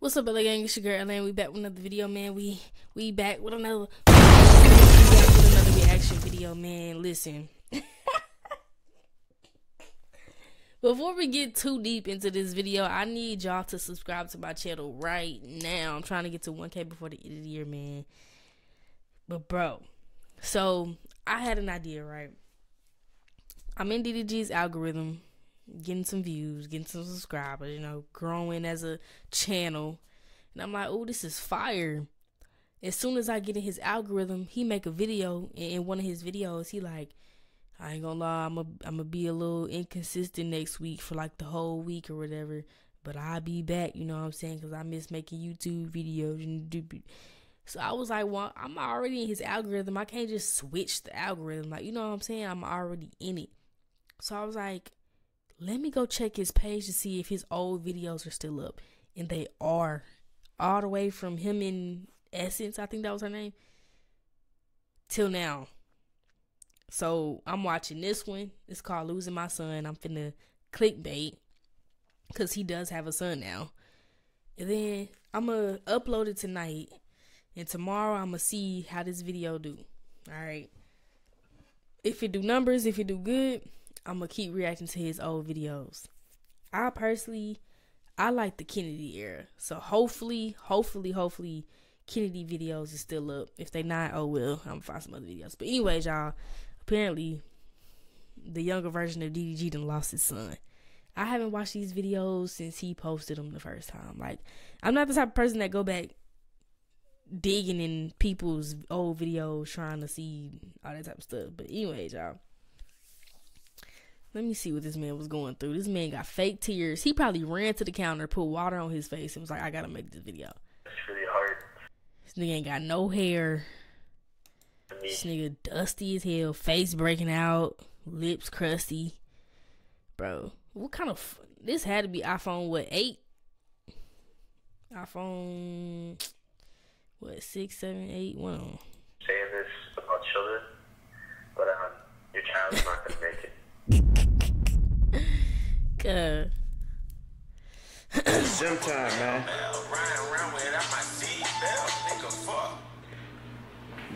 What's up, LA gang? It's your girl Elaine. We back with another video, man. We we back with another we back with another reaction video, man. Listen. Before we get too deep into this video, I need y'all to subscribe to my channel right now. I'm trying to get to 1K before the end of the year, man. But bro, so I had an idea, right? I'm in DDG's algorithm getting some views, getting some subscribers, you know, growing as a channel. And I'm like, oh, this is fire. As soon as I get in his algorithm, he make a video. And in one of his videos, he like, I ain't gonna lie, I'm gonna I'm gonna be a little inconsistent next week for like the whole week or whatever. But I'll be back, you know what I'm saying? Cause I miss making YouTube videos and. So I was like, well, I'm already in his algorithm. I can't just switch the algorithm. Like, you know what I'm saying? I'm already in it. So I was like, let me go check his page to see if his old videos are still up. And they are. All the way from him in Essence, I think that was her name, till now. So I'm watching this one. It's called Losing My Son. I'm finna clickbait. Cause he does have a son now. And then I'm gonna upload it tonight. And tomorrow I'm gonna see how this video do. Alright. If it do numbers, if it do good, I'm gonna keep reacting to his old videos. I personally, I like the Kennedy era, so hopefully, hopefully, hopefully, Kennedy videos is still up. If they not, oh well, I'm gonna find some other videos. But anyways, y'all, apparently, the younger version of DDG done lost his son. I haven't watched these videos since he posted them the first time. Like, I'm not the type of person that go back digging in people's old videos trying to see all that type of stuff. But anyways, y'all. Let me see what this man was going through. This man got fake tears. He probably ran to the counter, put water on his face, and was like, I gotta make this video. It's really hard. This nigga ain't got no hair. This nigga dusty as hell, face breaking out, lips crusty. Bro, what kind of. This had to be iPhone, what, 8? iPhone, what, 6, 7, 8? One of them. Saying this about children, but um, your child's not gonna. It's gym time, man.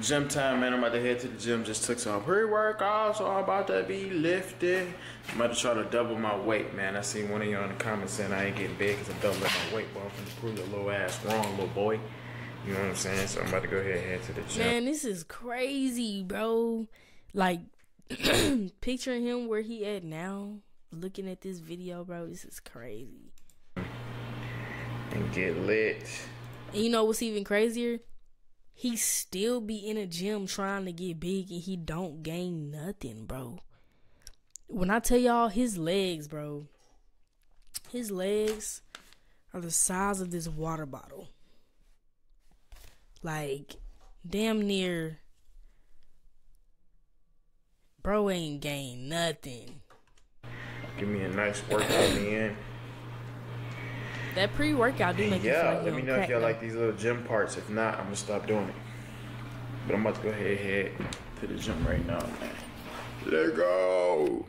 Gym time, man. I'm about to head to the gym. Just took some pre-workout, so I'm about to be lifted. I'm about to try to double my weight, man. I seen one of y'all in the comments saying I ain't getting big because I'm doubling my weight, but I'm finna prove your little ass wrong, little boy. You know what I'm saying? So I'm about to go ahead and head to the gym. Man, this is crazy, bro. Like, picturing him where he at now, looking at this video, bro, this is crazy. And get lit. And you know what's even crazier? He still be in a gym trying to get big and he don't gain nothing, bro. When I tell y'all his legs, bro, his legs are the size of this water bottle. Like, damn near Bro ain't gained nothing. Give me a nice workout in. the end. That pre workout do make you feel Yeah, let me know if y'all like these little gym parts. If not, I'm gonna stop doing it. But I'm about to go ahead head to the gym right now, man. Let's go.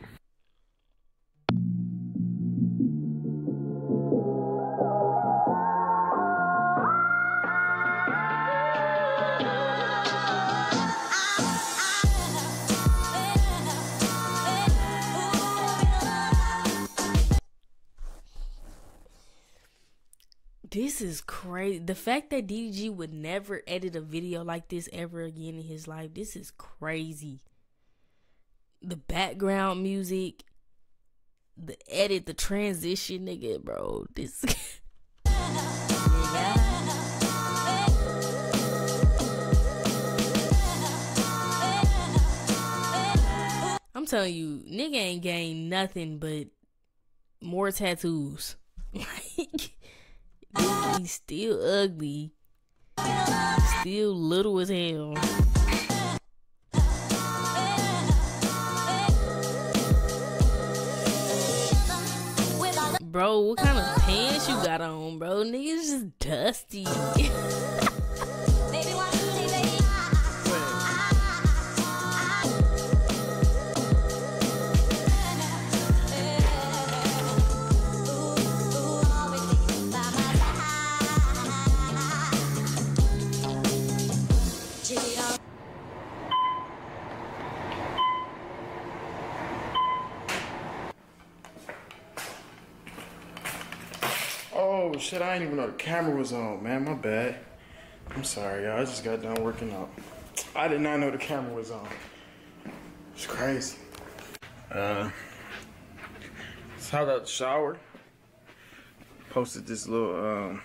Is crazy. The fact that DDG would never edit a video like this ever again in his life, this is crazy. The background music, the edit, the transition, nigga, bro. This. I'm telling you, nigga ain't gained nothing but more tattoos. Like, he's still ugly. Still little as hell. Bro, what kind of pants you got on, bro? Niggas just dusty. I didn't even know the camera was on, man. My bad. I'm sorry, y'all. I just got done working out. I did not know the camera was on. It's crazy. Uh, so I got the shower. Posted this little um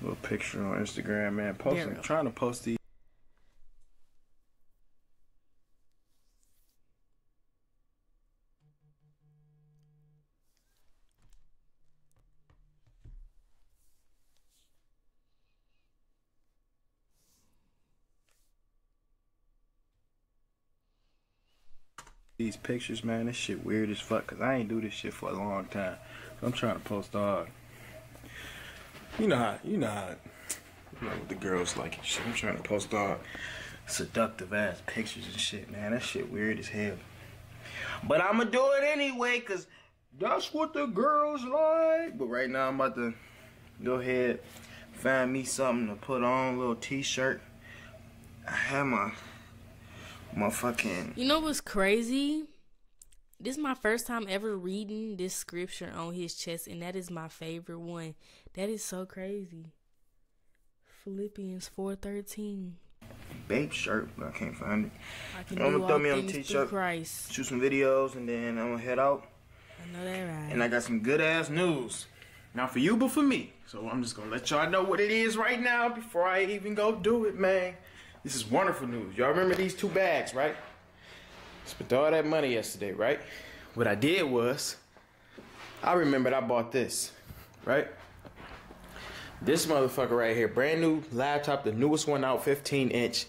little picture on Instagram, man. Posting, trying to post these. These pictures, man, this shit weird as fuck. Cause I ain't do this shit for a long time. So I'm trying to post all. You know how, you know how, you know what the girls like shit. I'm trying to post all seductive ass pictures and shit, man. That shit weird as hell. But I'ma do it anyway, cause that's what the girls like. But right now I'm about to go ahead, find me something to put on, a little t-shirt. I have my my fucking You know what's crazy? This is my first time ever reading this scripture on his chest, and that is my favorite one. That is so crazy. Philippians four thirteen. babe shirt, but I can't find it. I can I'm gonna throw me on a t-shirt. Christ. Shoot some videos and then I'm gonna head out. I know that right. And I got some good ass news. Not for you, but for me. So I'm just gonna let y'all know what it is right now before I even go do it, man. This is wonderful news. Y'all remember these two bags, right? Spent all that money yesterday, right? What I did was, I remembered I bought this, right? This motherfucker right here, brand new laptop, the newest one out, 15 inch,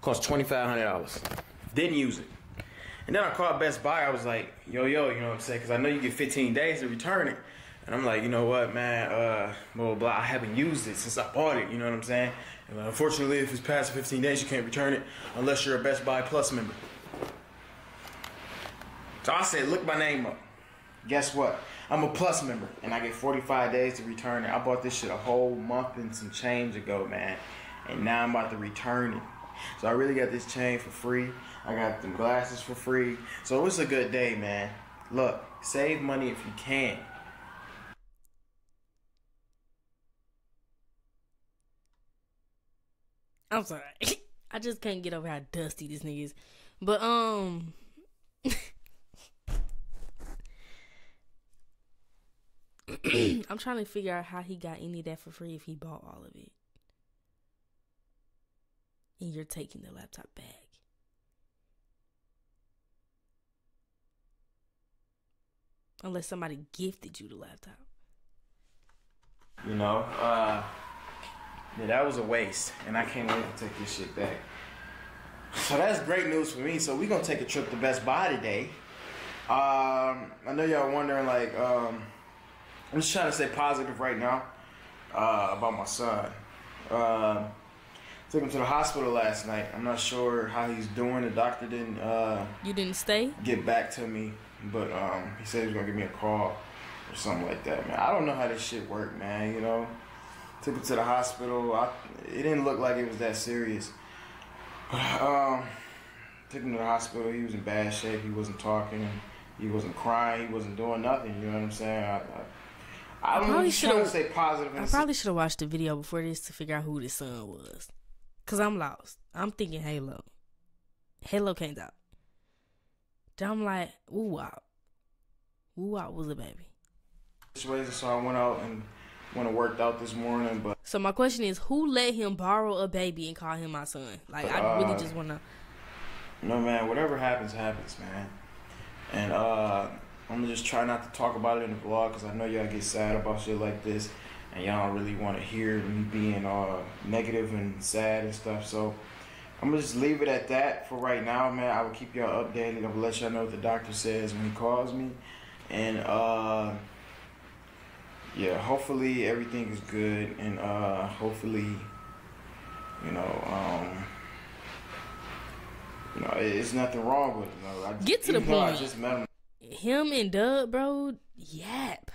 cost $2,500. Didn't use it. And then I called Best Buy. I was like, yo, yo, you know what I'm saying? Because I know you get 15 days to return it. And I'm like, you know what, man? Uh, blah, blah, blah. I haven't used it since I bought it. You know what I'm saying? And uh, unfortunately, if it's past 15 days, you can't return it unless you're a Best Buy Plus member. So I said, look my name up. Guess what? I'm a Plus member, and I get 45 days to return it. I bought this shit a whole month and some change ago, man. And now I'm about to return it. So I really got this chain for free. I got them glasses for free. So it's a good day, man. Look, save money if you can. I'm sorry. I just can't get over how dusty this nigga is. But um I'm trying to figure out how he got any of that for free if he bought all of it. And you're taking the laptop back. Unless somebody gifted you the laptop. You know, uh, yeah, that was a waste, and I can't wait to take this shit back. So that's great news for me. So we're gonna take a trip to Best Buy today. Um, I know y'all wondering, like, um, I'm just trying to stay positive right now uh, about my son. Uh, took him to the hospital last night. I'm not sure how he's doing. The doctor didn't uh, You didn't stay? get back to me, but um, he said he was gonna give me a call or something like that, man. I don't know how this shit work, man. You know, took him to the hospital. I, it didn't look like it was that serious. But um, took him to the hospital. He was in bad shape. He wasn't talking. He wasn't crying. He wasn't doing nothing. You know what I'm saying? I, I, I don't know. probably to should've- stay positive. I probably should have watched the video before this to figure out who this son was. Cause I'm lost. I'm thinking Halo. Halo came out. Then I'm like, woo wop. Woo wop was a baby. situation. So I went out and went and worked out this morning, but. So my question is, who let him borrow a baby and call him my son? Like I really Uh, just wanna. No man, whatever happens, happens, man. And uh, I'm gonna just try not to talk about it in the vlog because I know y'all get sad about shit like this, and y'all don't really want to hear me being uh negative and sad and stuff. So I'm gonna just leave it at that for right now, man. I will keep y'all updated. I will let y'all know what the doctor says when he calls me, and uh, yeah, hopefully everything is good, and uh, hopefully, you know, um. You know, it's nothing wrong with it. You know, I, Get to the though I point. just met him Him and Doug, bro, yap.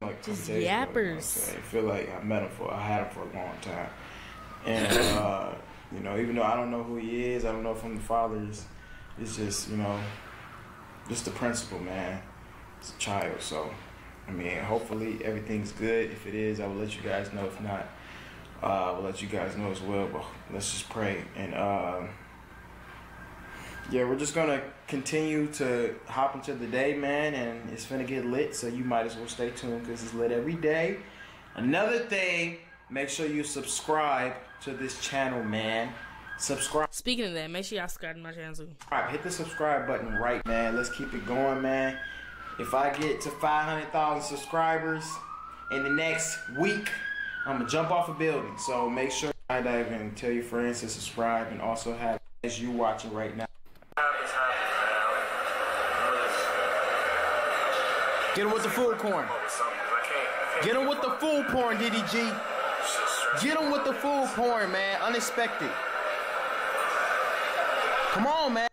like Just days ago, you know yappers. I feel like I met him for, I had him for a long time, and uh, you know, even though I don't know who he is, I don't know if I'm the father. It's, it's just you know, just the principle, man. It's a child, so I mean, hopefully everything's good. If it is, I will let you guys know. If not, uh, I will let you guys know as well. But let's just pray and. Uh, yeah, we're just gonna continue to hop into the day, man, and it's gonna get lit. So you might as well stay tuned because it's lit every day. Another thing, make sure you subscribe to this channel, man. Subscribe. Speaking of that, make sure y'all subscribe to my channel too. Hit the subscribe button right, man. Let's keep it going, man. If I get to 500,000 subscribers in the next week, I'm gonna jump off a building. So make sure I dive and tell your friends to subscribe and also have as you watching right now. Get him with the. I can't Get him with the food porn, DDG. Get him with the food porn, man. Unexpected. Come on, man.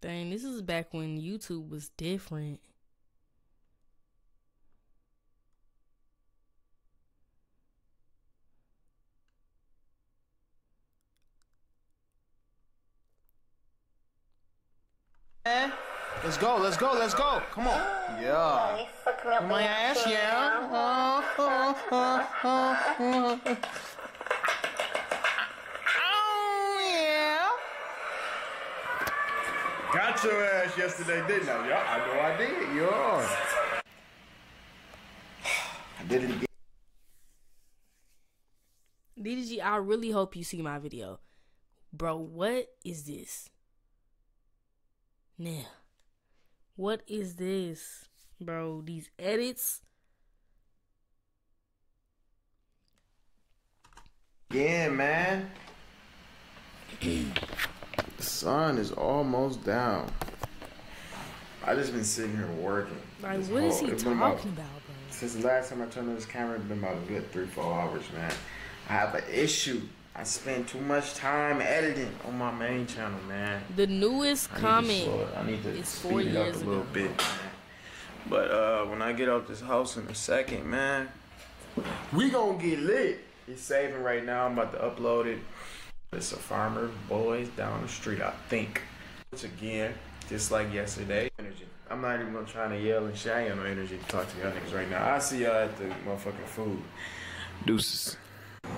Dang, this is back when YouTube was different. Let's go, let's go, let's go. Come on. Yeah. My ass, yeah. Uh, uh, uh, uh, uh. Oh, yeah. Got your ass yesterday, didn't I? Yeah, I know I did. Yeah. I did it again. DDG, I really hope you see my video. Bro, what is this? Now, what is this? Bro, these edits. Yeah, man. the sun is almost down. I just been sitting here working. Like, what is whole- he talking about, about- bro? Since the last time I turned on this camera, it's been about a good three, four hours, man. I have an issue. I spend too much time editing on my main channel, man. The newest I need to comment. I need to is speed it up a little ago. bit, man. But uh, when I get out this house in a second, man, we gonna get lit. It's saving right now. I'm about to upload it. It's a farmer boys down the street, I think. Which again, just like yesterday, energy. I'm not even gonna try to yell and shout. I ain't got no energy to talk to y'all niggas right now. I see y'all at the motherfucking food. Deuces.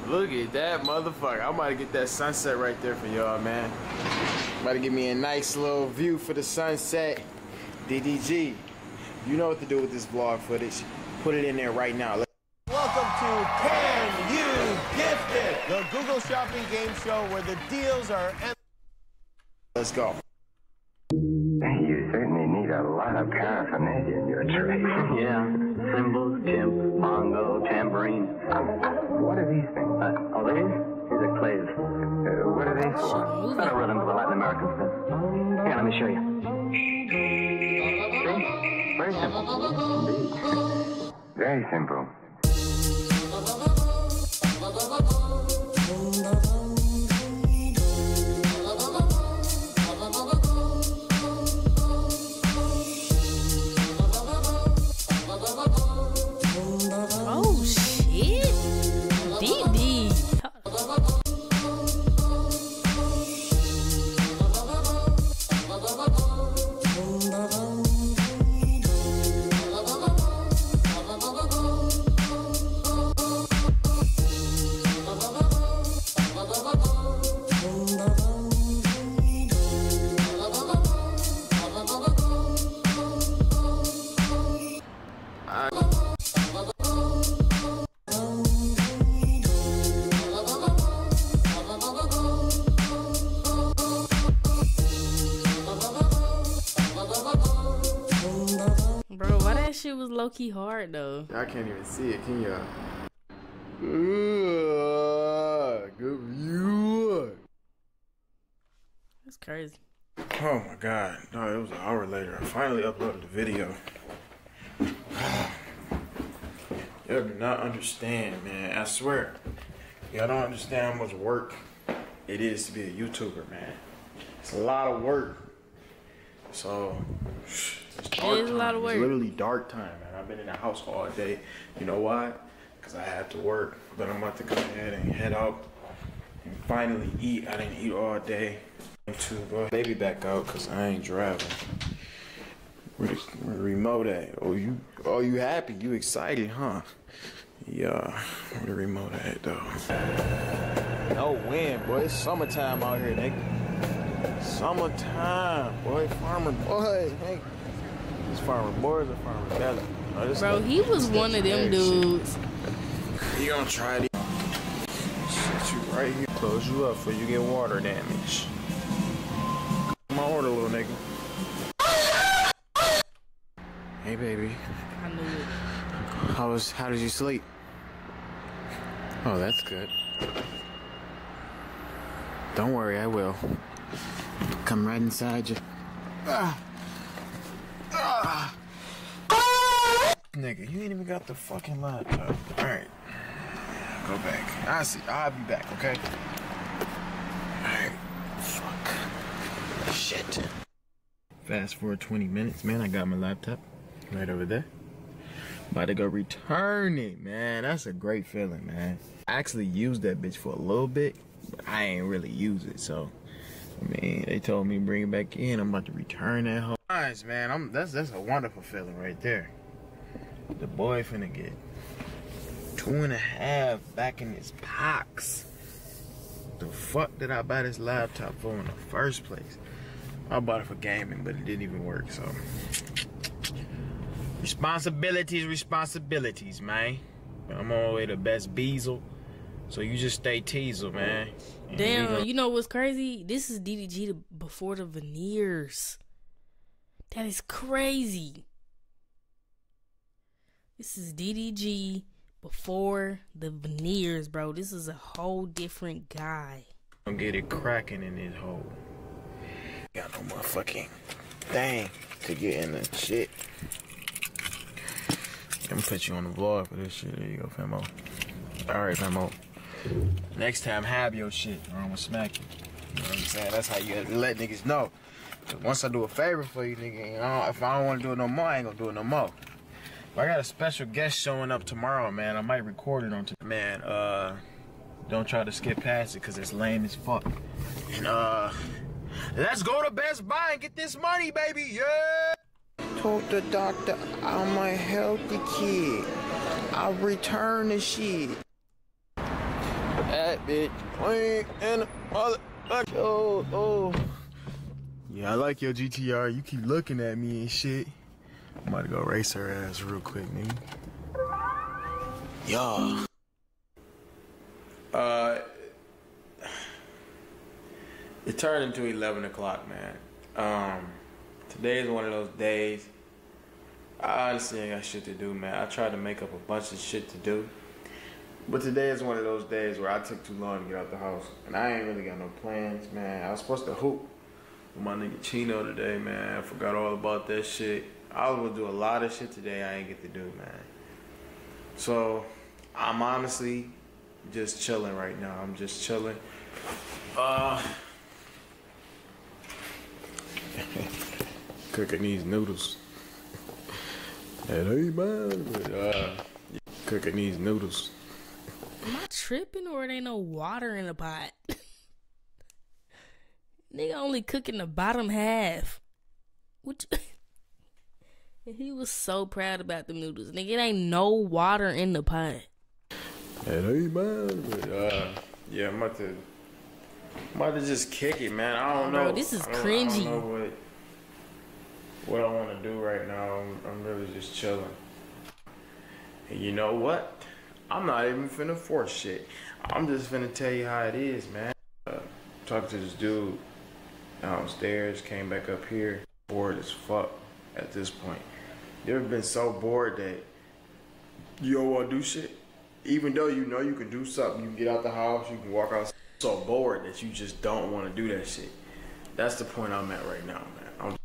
Look at that motherfucker. I'm about to get that sunset right there for y'all, man. About to give me a nice little view for the sunset. DDG, you know what to do with this vlog footage. Put it in there right now. Let's Welcome to Can You Gift It, the Google shopping game show where the deals are endless. let's go. You certainly need a lot of paraphernalia in your trade. yeah, cymbals, timp, bongo, tambourine. what are these things? Uh, oh, these? These are clays. Uh, what are they for? Better rhythm for the Latin Americans. then. Here, let me show you. See? Very simple. Indeed. Very simple. Low key hard though? I can't even see it, can y'all? Ooh, good view. That's crazy. Oh my god. No, it was an hour later. I finally uploaded the video. Y'all do not understand, man. I swear. Y'all don't understand how much work it is to be a YouTuber, man. It's a lot of work. So, It's It dark is a lot of time. work. It's literally dark time, man. I've been in the house all day. You know why? Because I had to work. But I'm about to go ahead and head out and finally eat. I didn't eat all day. To go baby back out because I ain't driving. Where the remote at? Oh, you, oh, you happy? You excited, huh? Yeah. Where the remote at though? No wind, boy. It's summertime out here, nigga. Summertime, boy. Farmer boy. Hey. This farmer boys or farmer belly? Oh, Bro, that- he was one of them shit. dudes. You gonna try to sit you right here, close you up before you get water damage. My order, little nigga. Hey, baby. I knew it. How was? How did you sleep? Oh, that's good. Don't worry, I will. Come right inside you. Ah. Ah. Nigga, you ain't even got the fucking laptop. All right, go back. I see. I'll be back. Okay. All right. Fuck. Shit. Fast forward 20 minutes, man. I got my laptop right over there. About to go return it, man. That's a great feeling, man. I actually used that bitch for a little bit, but I ain't really use it. So, I mean, they told me bring it back in. I'm about to return that whole. Nice, man. I'm that's that's a wonderful feeling right there. The boy finna get two and a half back in his pox. The fuck did I buy this laptop for in the first place? I bought it for gaming, but it didn't even work. So. Responsibilities, responsibilities, man. I'm on my way to Best Beazle. So you just stay teasel, man. And we Damn, gon- you know what's crazy? This is DDG to- before the veneers. That is crazy. This is DDG before the veneers, bro. This is a whole different guy. I'm get it cracking in this hole. Got no motherfucking thing to get in the shit. I'm gonna put you on the vlog for this shit. There you go, Femo. Alright, Femo. Next time, have your shit, or I'm gonna smack you. You know what I'm saying? That's how you gotta let niggas know. once I do a favor for you, nigga, you know, if I don't wanna do it no more, I ain't gonna do it no more. But I got a special guest showing up tomorrow, man. I might record it on t- Man, uh, don't try to skip past it because it's lame as fuck. And uh, let's go to Best Buy and get this money, baby. Yeah. Told the doctor I'm a healthy kid. I'll return the shit. That bitch clean and the mother. Oh, oh. Yeah, I like your GTR. You keep looking at me and shit. I'm about to go race her ass real quick, nigga. Yeah. Uh, it turned into 11 o'clock, man. Um, today is one of those days. I honestly ain't got shit to do, man. I tried to make up a bunch of shit to do. But today is one of those days where I took too long to get out the house. And I ain't really got no plans, man. I was supposed to hoop with my nigga Chino today, man. I forgot all about that shit. I was gonna do a lot of shit today I ain't get to do, man. So, I'm honestly just chilling right now. I'm just chilling. Uh, cooking these noodles. That ain't mine, but uh, cooking these noodles. Tripping or it ain't no water in the pot? Nigga only cooking the bottom half. What? And he was so proud about the noodles. Nigga, it ain't no water in the pot. That ain't but uh, yeah, I'm about to, I'm about to just kick it, man. I don't Bro, know. this is I don't- I cringy. don't know what, what I want to do right now. I'm, I'm really just chilling. And you know what? I'm not even finna force shit. I'm just finna tell you how it is, man. Uh, talked to this dude downstairs, came back up here, bored as fuck at this point. You ever been so bored that you don't want to do shit? Even though you know you can do something, you can get out the house, you can walk out. So bored that you just don't want to do that shit. That's the point I'm at right now, man. I'm,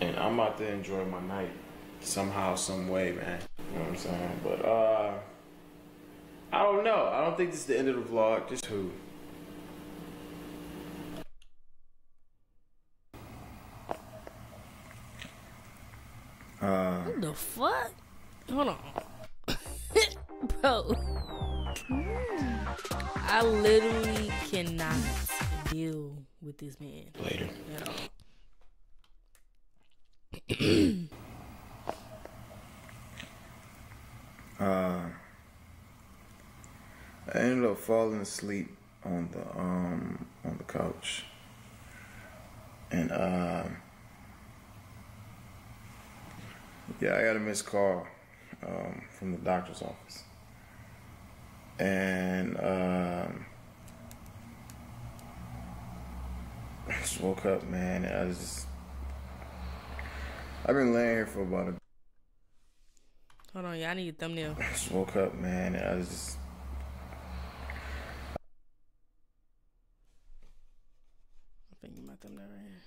and I'm about to enjoy my night somehow, some way, man. You know what I'm saying? But uh, I don't know. I don't think this is the end of the vlog. Just who? Uh, What the fuck? Hold on. Bro. I literally cannot deal with this man later. at all. Uh, I ended up falling asleep on the um on the couch, and uh, yeah, I got a missed call um, from the doctor's office, and um, I just woke up, man. And I was just I've been laying here for about a Hold on, y'all need a thumbnail. I just woke up, man, and I was just. I think you my thumbnail right here.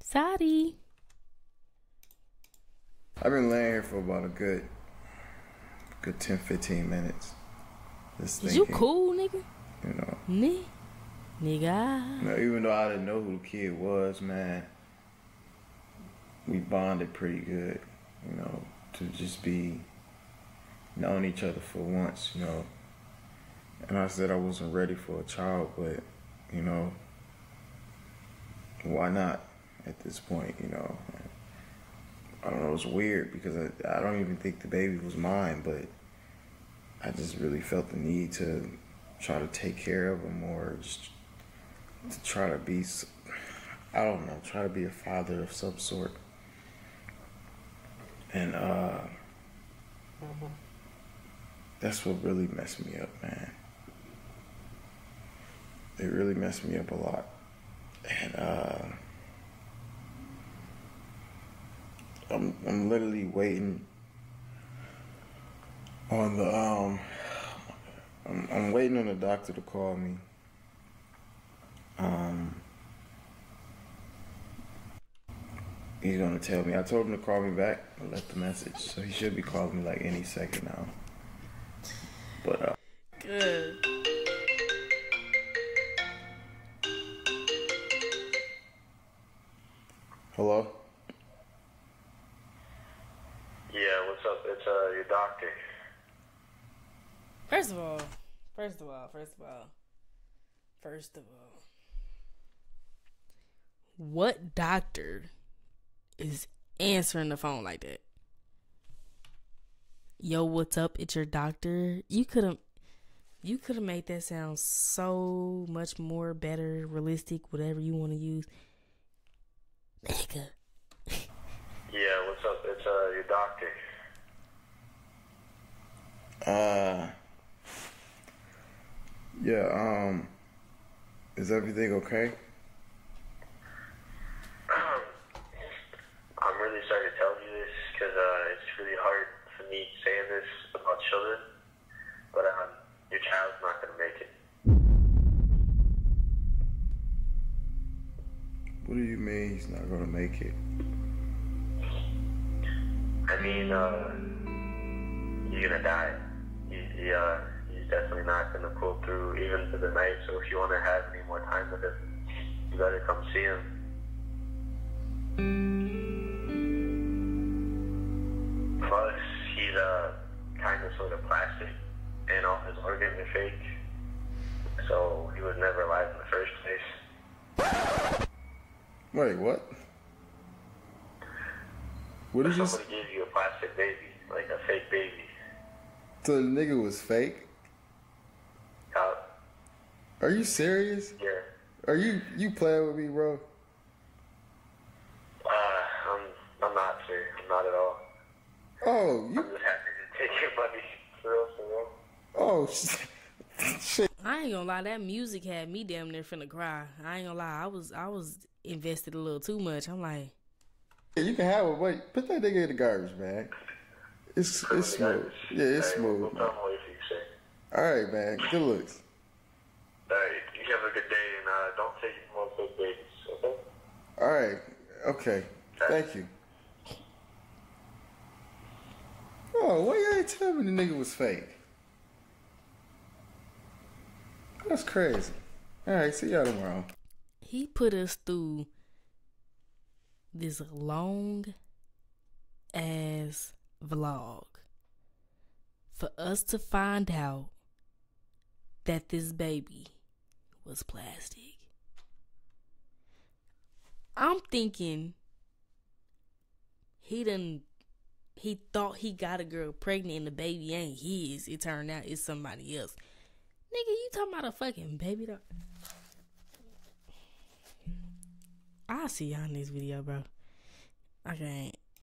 Sorry. I've been laying here for about a good, good 10, 15 minutes. Just Is you cool, nigga? You know, Me? Nigga. you know, even though I didn't know who the kid was, man, we bonded pretty good. You know, to just be knowing each other for once. You know, and I said I wasn't ready for a child, but you know, why not at this point? You know. I don't know, it was weird because I, I don't even think the baby was mine, but I just really felt the need to try to take care of him or just to try to be, I don't know, try to be a father of some sort. And uh, that's what really messed me up, man. It really messed me up a lot. And, uh, I'm I'm literally waiting on the um I'm I'm waiting on the doctor to call me. Um He's gonna tell me. I told him to call me back. I left the message, so he should be calling me like any second now. But uh, Good. hello. Yeah, what's up? It's uh your doctor. First of all, first of all, first of all, first of all, what doctor is answering the phone like that? Yo, what's up? It's your doctor. You could have, you could have made that sound so much more better, realistic, whatever you want to use. Nigga, Yeah, what's up? It's uh your doctor. Uh Yeah, um is everything okay? I'm really sorry to tell you this because uh, it's really hard for me saying this about children, but um, your child's not gonna make it. What do you mean he's not gonna make it? I mean, uh, you're gonna die. He, uh, he's definitely not gonna pull through even for the night. So if you want to have any more time with him, you better come see him. Plus, he's uh, kind of sort of plastic, and all his organs are fake. So he was never alive in the first place. Wait, what? What did you? s- Somebody gave you a plastic baby, like a fake baby. So the nigga was fake? Uh, Are you serious? yeah. Are you you playing with me, bro? Uh, I'm, I'm not, sir. I'm not at all. Oh, you I'm just happy to take your money. For real, for real. oh shit. I ain't gonna lie. That music had me damn near finna cry. I ain't gonna lie. I was, I was invested a little too much. I'm like. You can have it. Wait, put that nigga in the garbage, man. It's it's smooth. Yeah, it's Hey, smooth. We'll Man. come away you, sir. All right, man. Good looks. All right. You have a good day, and uh, don't take more fake babies, okay? All right. Okay. Thank you. Oh, why you ain't tell me the nigga was fake? That's crazy. All right, see y'all tomorrow. He put us through this long ass vlog for us to find out that this baby was plastic. I'm thinking he didn't he thought he got a girl pregnant and the baby ain't his. It turned out it's somebody else. Nigga, you talking about a fucking baby? I'll see y'all in this video, bro. I can't.